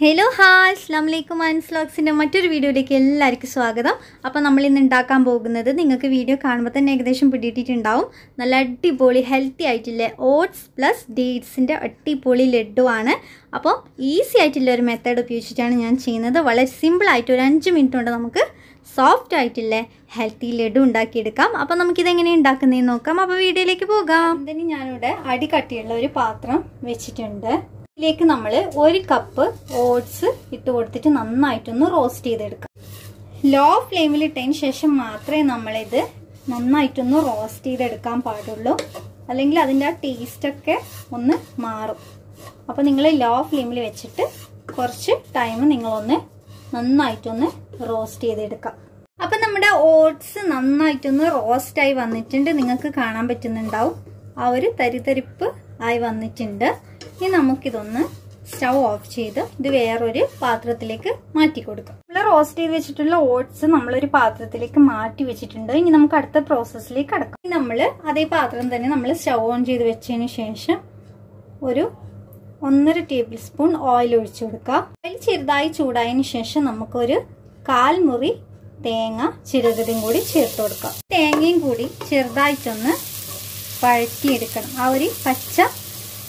Hello hi അസ്ലാം വലൈക്കും and വ്ലോഗ്സിന്റെ മറ്റൊരു വീഡിയോയിലേക്ക് എല്ലാവർക്കും സ്വാഗതം. അപ്പോൾ നമ്മൾ ഇന്ന് ഉണ്ടാക്കാൻ പോകുന്നത് നിങ്ങൾക്ക് വീഡിയോ കാണുമ്പോൾ തന്നെ ഏകദേശം പിടിയിട്ടിട്ടുണ്ടാവും. നല്ല അടിപൊളി ഹെൽത്തി ആയിട്ടുള്ള ഓട്സ് പ്ലസ് ഡേറ്റ്സിന്റെ അടിപൊളി ലഡു ആണ്. അപ്പോൾ ഈസി ആയിട്ടുള്ള ഒരു മെത്തേഡ് ഉപയോഗിച്ചിട്ടാണ് ഞാൻ ചെയ്യുന്നത്. വളരെ സിമ്പിളായിട്ട് ഒരു അഞ്ച് മിനിറ്റ് കൊണ്ട് നമുക്ക് സോഫ്റ്റ് ആയിട്ടുള്ള ഹെൽത്തി ലഡു ഉണ്ടാക്കിയെടുക്കാം. അപ്പോൾ നമുക്കിതെങ്ങനെ ഉണ്ടാക്കുന്നതെന്ന് നോക്കാം. അപ്പോൾ വീഡിയോയിലേക്ക് പോകാം. ഇതിന് ഞാനിവിടെ അടി കട്ടിയുള്ള ഒരു പാത്രം വെച്ചിട്ടുണ്ട്. ഇതിലേക്ക് നമ്മൾ ഒരു കപ്പ് ഓട്സ് ഇട്ട് കൊടുത്തിട്ട് നന്നായിട്ടൊന്ന് റോസ്റ്റ് ചെയ്തെടുക്കാം. ലോ ഫ്ലെയിമിൽ ഇട്ടതിന് ശേഷം മാത്രമേ നമ്മളിത് നന്നായിട്ടൊന്ന് റോസ്റ്റ് ചെയ്തെടുക്കാൻ പാടുള്ളൂ. അല്ലെങ്കിൽ അതിന്റെ ആ ടേസ്റ്റൊക്കെ ഒന്ന് മാറും. അപ്പോൾ നിങ്ങൾ ലോ ഫ്ലെയിമിൽ വെച്ചിട്ട് കുറച്ച് ടൈം നിങ്ങളൊന്ന് നന്നായിട്ടൊന്ന് റോസ്റ്റ് ചെയ്തെടുക്കാം. അപ്പം നമ്മുടെ ഓട്സ് നന്നായിട്ടൊന്ന് റോസ്റ്റായി വന്നിട്ടുണ്ട്. നിങ്ങൾക്ക് കാണാൻ പറ്റുന്നുണ്ടാവും. ആ ഒരു തരിതരിപ്പ് ആയി വന്നിട്ടുണ്ട്. ഇനി നമുക്കിതൊന്ന് സ്റ്റൗ ഓഫ് ചെയ്ത് ഇത് വേറൊരു പാത്രത്തിലേക്ക് മാറ്റി കൊടുക്കാം. നമ്മൾ റോസ്റ്റ് ചെയ്ത് വെച്ചിട്ടുള്ള ഓട്സ് നമ്മളൊരു പാത്രത്തിലേക്ക് മാറ്റി വെച്ചിട്ടുണ്ട്. ഇനി നമുക്ക് അടുത്ത പ്രോസസ്സിലേക്ക് കടക്കാം. നമ്മൾ അതേ പാത്രം തന്നെ നമ്മൾ സ്റ്റൗ ഓൺ ചെയ്ത് വെച്ചതിന് ശേഷം ഒരു ഒന്നര ടേബിൾ സ്പൂൺ ഓയിൽ ഒഴിച്ചു കൊടുക്കുക ഓയിൽ ചെറുതായി ചൂടായതിനു ശേഷം നമുക്കൊരു കാൽ മുറി തേങ്ങ ചിരകതും കൂടി ചേർത്ത് കൊടുക്കാം. തേങ്ങയും കൂടി ചെറുതായിട്ടൊന്ന് വഴറ്റിയെടുക്കണം. ആ ഒരു പച്ച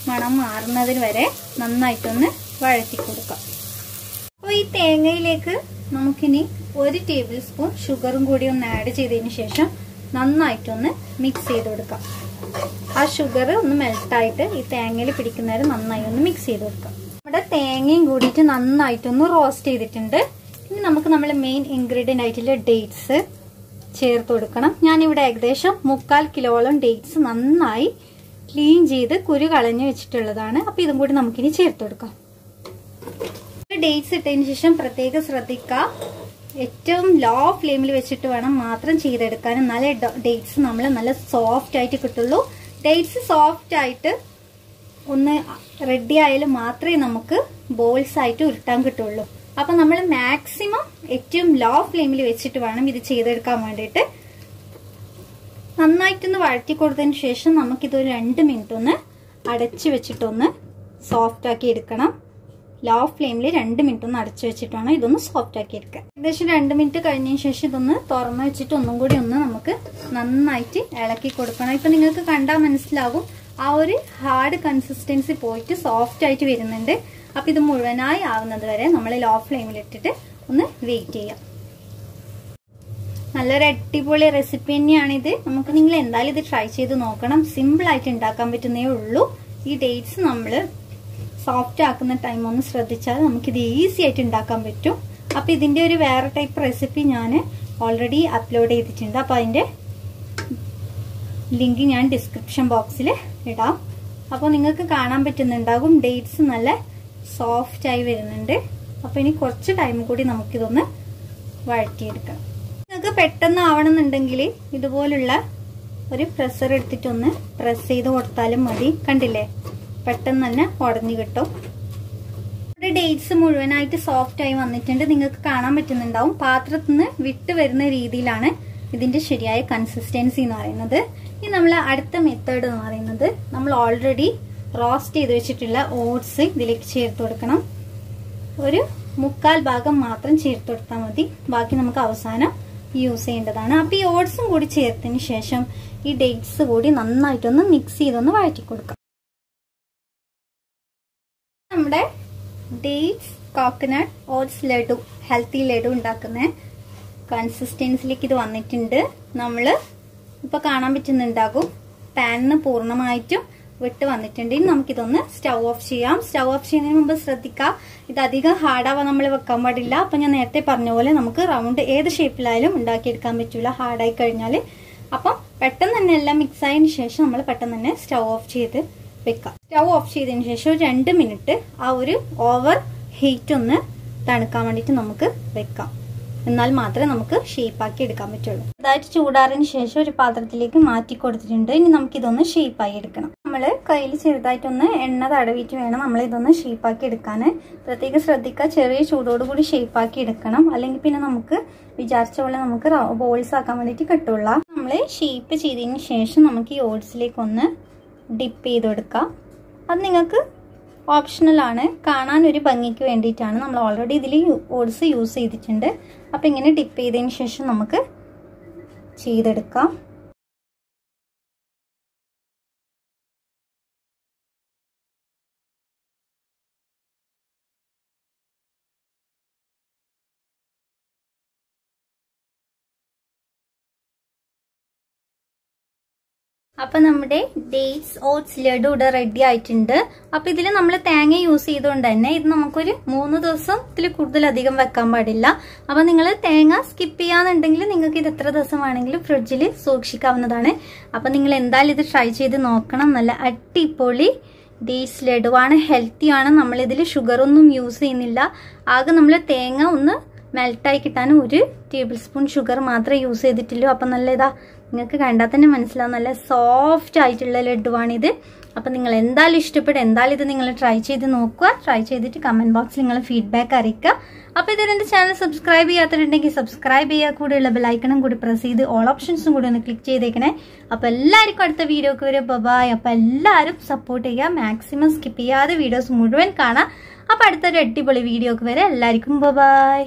മണം മാറുന്നതിന് വരെ നന്നായിട്ടൊന്ന് വഴറ്റി കൊടുക്കാം. അപ്പോൾ ഈ തേങ്ങയിലേക്ക് നമുക്കിനി ഒരു ടേബിൾ സ്പൂൺ ഷുഗറും കൂടി ഒന്ന് ആഡ് ചെയ്തതിന് ശേഷം നന്നായിട്ടൊന്ന് മിക്സ് ചെയ്ത് കൊടുക്കാം. ആ ഷുഗർ ഒന്ന് മെൽട്ടായിട്ട് ഈ തേങ്ങയിൽ പിടിക്കുന്നവരെ നന്നായി ഒന്ന് മിക്സ് ചെയ്ത് കൊടുക്കാം. നമ്മുടെ തേങ്ങയും കൂടിയിട്ട് നന്നായിട്ടൊന്ന് റോസ്റ്റ് ചെയ്തിട്ടുണ്ട്. ഇനി നമുക്ക് നമ്മൾ മെയിൻ ഇൻഗ്രീഡിയന്റ് ആയിട്ടുള്ള ഡേറ്റ്സ് ചേർത്ത് കൊടുക്കണം. ഞാനിവിടെ ഏകദേശം മുക്കാൽ കിലോളം ഡേറ്റ്സ് നന്നായി ക്ലീൻ ചെയ്ത് കുരു കളഞ്ഞു വെച്ചിട്ടുള്ളതാണ്. അപ്പോൾ ഇതും കൂടി നമുക്കിനി ചേർത്ത് കൊടുക്കാം. ഡേറ്റ്സ് ഇട്ടതിന് ശേഷം പ്രത്യേകം ശ്രദ്ധിക്കുക. ഏറ്റവും ലോ ഫ്ലെയിമിൽ വെച്ചിട്ട് വേണം മാത്രം ചെയ്തെടുക്കാൻ. എന്നാലേ ഡേറ്റ്സ് നമ്മൾ നല്ല സോഫ്റ്റ് ആയിട്ട് കിട്ടുള്ളൂ. ഡേറ്റ്സ് സോഫ്റ്റ് ആയിട്ട് ഒന്ന് റെഡി ആയാലും മാത്രമേ നമുക്ക് ബോൾസ് ആയിട്ട് ഉരുട്ടാൻ കിട്ടുള്ളൂ. അപ്പൊ നമ്മൾ മാക്സിമം ഏറ്റവും ലോ ഫ്ലെയിമിൽ വെച്ചിട്ട് വേണം ഇത് ചെയ്തെടുക്കാൻ വേണ്ടിയിട്ട്. നന്നായിട്ടൊന്ന് വഴറ്റി കൊടുത്തതിന് ശേഷം നമുക്കിതൊരു രണ്ട് മിനിറ്റ് ഒന്ന് അടച്ചു വെച്ചിട്ടൊന്ന് സോഫ്റ്റ് ആക്കി എടുക്കണം. ലോ ഫ്ലെയിമിൽ രണ്ട് മിനിറ്റ് ഒന്ന് അടച്ചു വെച്ചിട്ടാണ് ഇതൊന്ന് സോഫ്റ്റ് ആക്കി എടുക്കുക. ഏകദേശം രണ്ട് മിനിറ്റ് കഴിഞ്ഞതിന് ശേഷം ഇതൊന്ന് തുറന്നു വെച്ചിട്ട് ഒന്നും കൂടി ഒന്ന് നമുക്ക് നന്നായിട്ട് ഇളക്കി കൊടുക്കണം. ഇപ്പം നിങ്ങൾക്ക് കണ്ടാൽ മനസ്സിലാകും ആ ഒരു ഹാർഡ് കൺസിസ്റ്റൻസി പോയിട്ട് സോഫ്റ്റ് ആയിട്ട് വരുന്നുണ്ട്. അപ്പം ഇത് മുഴുവനായി ആവുന്നത് വരെ നമ്മൾ ലോ ഫ്ലെയിമിൽ ഇട്ടിട്ട് ഒന്ന് വെയിറ്റ് ചെയ്യാം. നല്ലൊരു അടിപൊളി റെസിപ്പി തന്നെയാണിത്. നമുക്ക് നിങ്ങൾ എന്തായാലും ഇത് ട്രൈ ചെയ്ത് നോക്കണം. സിമ്പിൾ ആയിട്ട് ഉണ്ടാക്കാൻ പറ്റുന്നേ ഉള്ളൂ. ഈ ഡേറ്റ്സ് നമ്മൾ സോഫ്റ്റ് ആക്കുന്ന ടൈം ഒന്ന് ശ്രദ്ധിച്ചാൽ നമുക്കിത് ഈസി ആയിട്ട് ഉണ്ടാക്കാൻ പറ്റും. അപ്പൊ ഇതിന്റെ ഒരു വേറെ ടൈപ്പ് റെസിപ്പി ഞാൻ ഓൾറെഡി അപ്ലോഡ് ചെയ്തിട്ടുണ്ട്. അപ്പൊ അതിന്റെ ലിങ്ക് ഞാൻ ഡിസ്ക്രിപ്ഷൻ ബോക്സിൽ ഇടാം. അപ്പോൾ നിങ്ങൾക്ക് കാണാൻ പറ്റുന്നുണ്ടാകും. ഡേറ്റ്സ് നല്ല സോഫ്റ്റ് ആയി വരുന്നുണ്ട്. അപ്പോൾ ഇനി കുറച്ച് ടൈം കൂടി നമുക്കിതൊന്ന് വഴറ്റിയെടുക്കണം നിങ്ങൾക്ക് പെട്ടെന്ന് ആവണമെന്നുണ്ടെങ്കിൽ ഇതുപോലുള്ള ഒരു പ്രഷർ എടുത്തിട്ടൊന്ന് പ്രസ് ചെയ്ത് കൊടുത്താലും മതി. കണ്ടില്ലേ? പെട്ടെന്ന് തന്നെ ഉടഞ്ഞു കിട്ടും. ഇവിടെ ഡേറ്റ്സ് മുഴുവനായിട്ട് സോഫ്റ്റ് ആയി വന്നിട്ടുണ്ട്. നിങ്ങൾക്ക് കാണാൻ പറ്റുന്നുണ്ടാവും. പാത്രത്തിൽ നിന്ന് വിട്ട് വരുന്ന രീതിയിലാണ് ഇതിന്റെ ശരിയായ കൺസിസ്റ്റൻസി എന്ന് പറയുന്നത്. ഇനി നമ്മൾ അടുത്ത മെത്തേഡ് എന്ന് പറയുന്നത് നമ്മൾ ഓൾറെഡി റോസ്റ്റ് ചെയ്ത് വെച്ചിട്ടുള്ള ഓട്സ് ഇതിലേക്ക് ചേർത്ത് കൊടുക്കണം. ഒരു മുക്കാൽ ഭാഗം മാത്രം ചേർത്ത് കൊടുത്താൽ മതി. ബാക്കി നമുക്ക് അവസാനം യൂസ് ചെയ്യേണ്ടതാണ്. അപ്പോൾ ഈ ഓട്സും കൂടി ചേർത്തതിന് ശേഷം ഈ ഡേറ്റ്സ് കൂടി നന്നായിട്ടൊന്ന് മിക്സ് ചെയ്തൊന്ന് വഴറ്റി കൊടുക്കാം. നമ്മുടെ dates coconut oats laddu healthy laddu ഉണ്ടാക്കുന്ന കൺസിസ്റ്റൻസിലേക്ക് ഇത് വന്നിട്ടുണ്ട്. നമ്മൾ ഇപ്പോൾ കാണാൻ പറ്റുന്നുണ്ടാകും. പാനിന് പൂർണമായിട്ടും വിട്ട് വന്നിട്ടുണ്ട് ഇനി നമുക്കിതൊന്ന് സ്റ്റൗ ഓഫ് ചെയ്യാം. സ്റ്റൗ ഓഫ് ചെയ്യുന്നതിന് മുമ്പ് ശ്രദ്ധിക്കുക ഇത് അധികം ഹാർഡാവാൻ നമ്മൾ വെക്കാൻ പാടില്ല. അപ്പം ഞാൻ നേരത്തെ പറഞ്ഞ പോലെ നമുക്ക് റൗണ്ട് ഏത് ഷേപ്പിലായാലും ഉണ്ടാക്കിയെടുക്കാൻ പറ്റൂല. ഹാർഡായി കഴിഞ്ഞാൽ അപ്പം പെട്ടെന്ന് തന്നെ എല്ലാം മിക്സ് ആയതിനു ശേഷം നമ്മൾ പെട്ടെന്ന് തന്നെ സ്റ്റൗ ഓഫ് ചെയ്ത് വെക്കാം. സ്റ്റൗ ഓഫ് ചെയ്തതിന് ശേഷം ഒരു രണ്ട് മിനിറ്റ് ആ ഒരു ഓവർ ഹീറ്റ് ഒന്ന് തണുക്കാൻ വേണ്ടിയിട്ട് നമുക്ക് വെക്കാം. എന്നാൽ മാത്രമേ നമുക്ക് ഷേപ്പാക്കി എടുക്കാൻ പറ്റുള്ളൂ. അതായത് ചൂടാറിന് ശേഷം ഒരു പാത്രത്തിലേക്ക് മാറ്റി കൊടുത്തിട്ടുണ്ട്. ഇനി നമുക്ക് നമുക്കിതൊന്ന് ഷേപ്പായി എടുക്കണം. നമ്മൾ കയ്യിൽ ചെറുതായിട്ടൊന്ന് എണ്ണ തടവിയിട്ട് വേണം നമ്മൾ ഇതൊന്ന് ഷേപ്പാക്കി എടുക്കാൻ പ്രത്യേകം ശ്രദ്ധിക്കുക ചെറിയ ചൂടോടുകൂടി ഷേപ്പാക്കി എടുക്കണം. അല്ലെങ്കിൽ പിന്നെ നമുക്ക് വിചാരിച്ച പോലെ നമുക്ക് ബോൾസ് ആക്കാൻ വേണ്ടിയിട്ട് കിട്ടുള്ള നമ്മൾ ഷേപ്പ് ചെയ്തതിന് ശേഷം നമുക്ക് ഈ ഓട്സിലേക്ക് ഒന്ന് ഡിപ്പ് ചെയ്ത് കൊടുക്കാം. അത് നിങ്ങൾക്ക് ഓപ്ഷണലാണ് കാണാൻ ഒരു ഭംഗിക്ക് വേണ്ടിയിട്ടാണ് നമ്മൾ ഓൾറെഡി ഇതിൽ ഓട്സ് യൂസ് ചെയ്തിട്ടുണ്ട്. അപ്പോൾ ഇങ്ങനെ ഡിപ്പ് ചെയ്തതിന് ശേഷം നമുക്ക് ചെയ്തെടുക്കാം. അപ്പം നമ്മുടെ ഡേറ്റ്സ് ഓട്സ് ലഡു ഇവിടെ റെഡി ആയിട്ടുണ്ട്. അപ്പം ഇതിൽ നമ്മൾ തേങ്ങ യൂസ് ചെയ്തുകൊണ്ട് തന്നെ ഇത് നമുക്കൊരു മൂന്ന് ദിവസം ഇതിൽ കൂടുതൽ അധികം വെക്കാൻ പാടില്ല. അപ്പം നിങ്ങൾ തേങ്ങ സ്കിപ്പ് ചെയ്യാന്നുണ്ടെങ്കിൽ നിങ്ങൾക്ക് ഇത് എത്ര ദിവസം വേണമെങ്കിലും ഫ്രിഡ്ജിൽ സൂക്ഷിക്കാവുന്നതാണ്. അപ്പം നിങ്ങൾ എന്തായാലും ഇത് ട്രൈ ചെയ്ത് നോക്കണം. നല്ല അടിപൊളി ഡേറ്റ്സ് ലഡുവാണ് ഹെൽത്തിയാണ് നമ്മളിതിൽ ഷുഗറൊന്നും യൂസ് ചെയ്യുന്നില്ല. ആകെ നമ്മൾ തേങ്ങ ഒന്ന് മെൽട്ടായി കിട്ടാൻ ഒരു ടേബിൾ സ്പൂൺ ഷുഗർ മാത്രമേ യൂസ് ചെയ്തിട്ടുള്ളൂ. അപ്പം നല്ല ഇതാ നിങ്ങൾക്ക് കണ്ടാൽ തന്നെ മനസ്സിലാവും. നല്ല സോഫ്റ്റ് ആയിട്ടുള്ള ലഡുവാണിത് അപ്പം നിങ്ങൾ എന്തായാലും ഇഷ്ടപ്പെടും എന്തായാലും ഇത് നിങ്ങൾ ട്രൈ ചെയ്ത് നോക്കുക. ട്രൈ ചെയ്തിട്ട് കമന്റ് ബോക്സിൽ നിങ്ങൾ ഫീഡ്ബാക്ക് അറിയിക്കുക. അപ്പോൾ ഇതൊരു എന്റെ ചാനൽ സബ്സ്ക്രൈബ് ചെയ്യാത്തവരുണ്ടെങ്കിൽ സബ്സ്ക്രൈബ് ചെയ്യുക. കൂടെയുള്ള ബെലൈക്കണം കൂടി പ്രസ് ചെയ്ത് ഓൾ ഓപ്ഷൻസും കൂടി ഒന്ന് ക്ലിക്ക് ചെയ്തേക്കണേ. അപ്പോൾ എല്ലാവർക്കും അടുത്ത വീഡിയോക്ക് വരെ ബബായ് അപ്പോൾ എല്ലാവരും സപ്പോർട്ട് ചെയ്യുക. മാക്സിമം സ്കിപ്പ് ചെയ്യാതെ വീഡിയോസ് മുഴുവൻ കാണാം. അപ്പോൾ അടുത്തൊരു അടിപൊളി വീഡിയോക്ക് വരെ എല്ലാവർക്കും ബബായ്